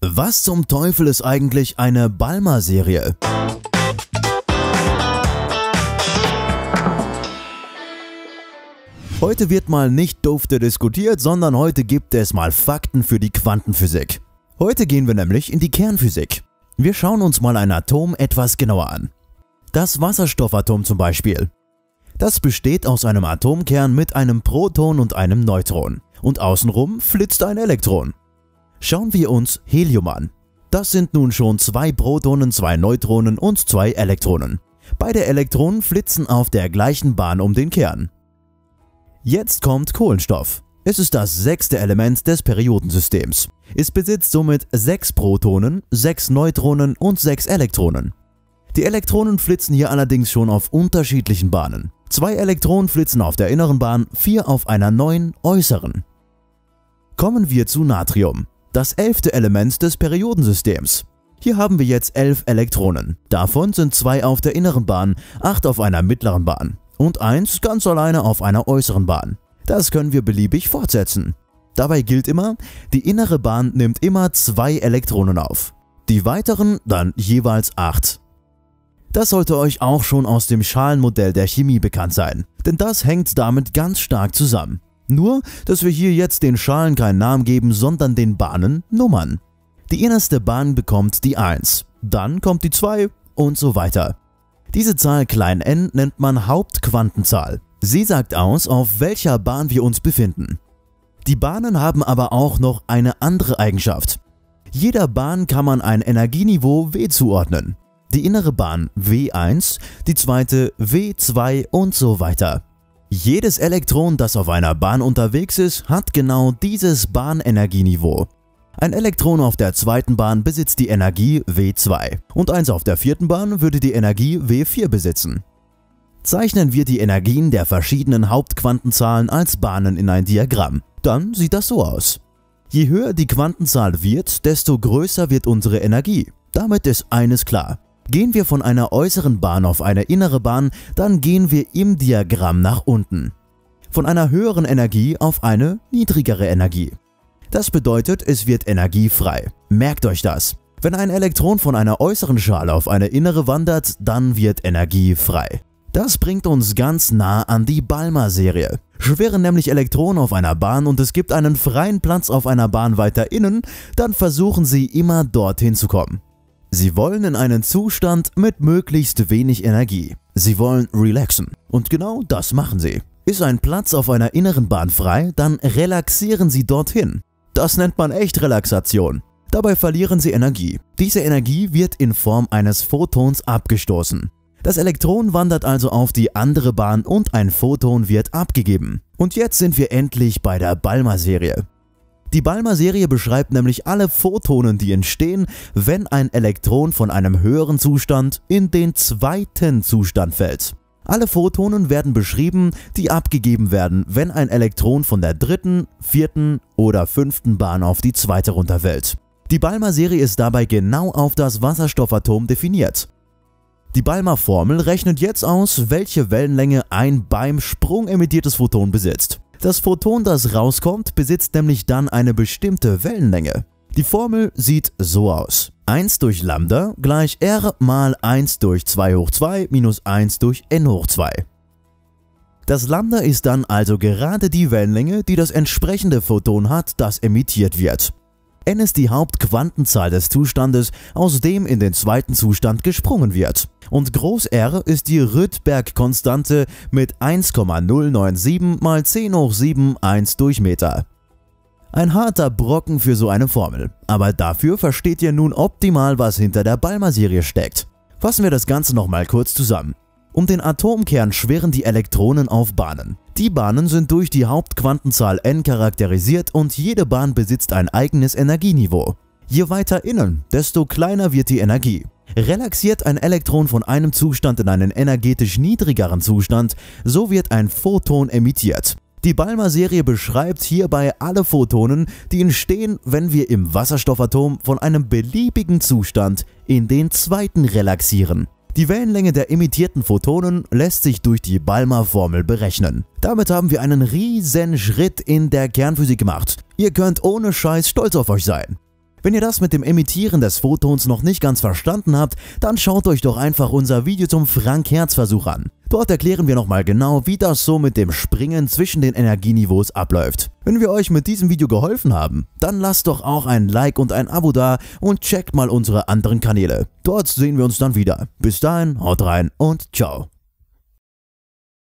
Was zum Teufel ist eigentlich eine Balmer-Serie? Heute wird mal nicht dufte diskutiert, sondern heute gibt es mal Fakten für die Quantenphysik. Heute gehen wir nämlich in die Kernphysik. Wir schauen uns mal ein Atom etwas genauer an. Das Wasserstoffatom zum Beispiel. Das besteht aus einem Atomkern mit einem Proton und einem Neutron. Und außenrum flitzt ein Elektron. Schauen wir uns Helium an. Das sind nun schon zwei Protonen, zwei Neutronen und zwei Elektronen. Beide Elektronen flitzen auf der gleichen Bahn um den Kern. Jetzt kommt Kohlenstoff. Es ist das sechste Element des Periodensystems. Es besitzt somit sechs Protonen, sechs Neutronen und sechs Elektronen. Die Elektronen flitzen hier allerdings schon auf unterschiedlichen Bahnen. Zwei Elektronen flitzen auf der inneren Bahn, vier auf einer neuen äußeren. Kommen wir zu Natrium, das elfte Element des Periodensystems. Hier haben wir jetzt elf Elektronen. Davon sind zwei auf der inneren Bahn, acht auf einer mittleren Bahn und eins ganz alleine auf einer äußeren Bahn. Das können wir beliebig fortsetzen. Dabei gilt immer, die innere Bahn nimmt immer zwei Elektronen auf, die weiteren dann jeweils acht. Das sollte euch auch schon aus dem Schalenmodell der Chemie bekannt sein, denn das hängt damit ganz stark zusammen. Nur, dass wir hier jetzt den Schalen keinen Namen geben, sondern den Bahnen Nummern. Die innerste Bahn bekommt die 1, dann kommt die 2 und so weiter. Diese Zahl n nennt man Hauptquantenzahl. Sie sagt aus, auf welcher Bahn wir uns befinden. Die Bahnen haben aber auch noch eine andere Eigenschaft. Jeder Bahn kann man ein Energieniveau W zuordnen. Die innere Bahn W1, die zweite W2 und so weiter. Jedes Elektron, das auf einer Bahn unterwegs ist, hat genau dieses Bahnenergieniveau. Ein Elektron auf der zweiten Bahn besitzt die Energie W2 und eins auf der vierten Bahn würde die Energie W4 besitzen. Zeichnen wir die Energien der verschiedenen Hauptquantenzahlen als Bahnen in ein Diagramm, dann sieht das so aus. Je höher die Quantenzahl wird, desto größer wird unsere Energie. Damit ist eines klar. Gehen wir von einer äußeren Bahn auf eine innere Bahn, dann gehen wir im Diagramm nach unten. Von einer höheren Energie auf eine niedrigere Energie. Das bedeutet, es wird Energie frei. Merkt euch das. Wenn ein Elektron von einer äußeren Schale auf eine innere wandert, dann wird Energie frei. Das bringt uns ganz nah an die Balmer-Serie. Schweren nämlich Elektronen auf einer Bahn und es gibt einen freien Platz auf einer Bahn weiter innen, dann versuchen sie immer dorthin zu kommen. Sie wollen in einen Zustand mit möglichst wenig Energie. Sie wollen relaxen. Und genau das machen sie. Ist ein Platz auf einer inneren Bahn frei, dann relaxieren sie dorthin. Das nennt man echt Relaxation. Dabei verlieren sie Energie. Diese Energie wird in Form eines Photons abgestoßen. Das Elektron wandert also auf die andere Bahn und ein Photon wird abgegeben. Und jetzt sind wir endlich bei der Balmer-Serie. Die Balmer-Serie beschreibt nämlich alle Photonen, die entstehen, wenn ein Elektron von einem höheren Zustand in den zweiten Zustand fällt. Alle Photonen werden beschrieben, die abgegeben werden, wenn ein Elektron von der dritten, vierten oder fünften Bahn auf die zweite runterfällt. Die Balmer-Serie ist dabei genau auf das Wasserstoffatom definiert. Die Balmer-Formel rechnet jetzt aus, welche Wellenlänge ein beim Sprung emittiertes Photon besitzt. Das Photon, das rauskommt, besitzt nämlich dann eine bestimmte Wellenlänge. Die Formel sieht so aus. 1 durch Lambda gleich r mal 1 durch 2 hoch 2 minus 1 durch n hoch 2. Das Lambda ist dann also gerade die Wellenlänge, die das entsprechende Photon hat, das emittiert wird. N ist die Hauptquantenzahl des Zustandes, aus dem in den zweiten Zustand gesprungen wird. Und Groß R ist die Rydberg-Konstante mit 1,097 mal 10 hoch 7 1 durch Meter. Ein harter Brocken für so eine Formel, aber dafür versteht ihr nun optimal, was hinter der Balmer-Serie steckt. Fassen wir das Ganze nochmal kurz zusammen. Um den Atomkern schwirren die Elektronen auf Bahnen. Die Bahnen sind durch die Hauptquantenzahl n charakterisiert und jede Bahn besitzt ein eigenes Energieniveau. Je weiter innen, desto kleiner wird die Energie. Relaxiert ein Elektron von einem Zustand in einen energetisch niedrigeren Zustand, so wird ein Photon emittiert. Die Balmer-Serie beschreibt hierbei alle Photonen, die entstehen, wenn wir im Wasserstoffatom von einem beliebigen Zustand in den zweiten relaxieren. Die Wellenlänge der emittierten Photonen lässt sich durch die Balmer-Formel berechnen. Damit haben wir einen riesen Schritt in der Kernphysik gemacht. Ihr könnt ohne Scheiß stolz auf euch sein. Wenn ihr das mit dem Emittieren des Photons noch nicht ganz verstanden habt, dann schaut euch doch einfach unser Video zum Frank-Hertz-Versuch an. Dort erklären wir nochmal genau, wie das so mit dem Springen zwischen den Energieniveaus abläuft. Wenn wir euch mit diesem Video geholfen haben, dann lasst doch auch ein Like und ein Abo da und checkt mal unsere anderen Kanäle. Dort sehen wir uns dann wieder. Bis dahin, haut rein und ciao.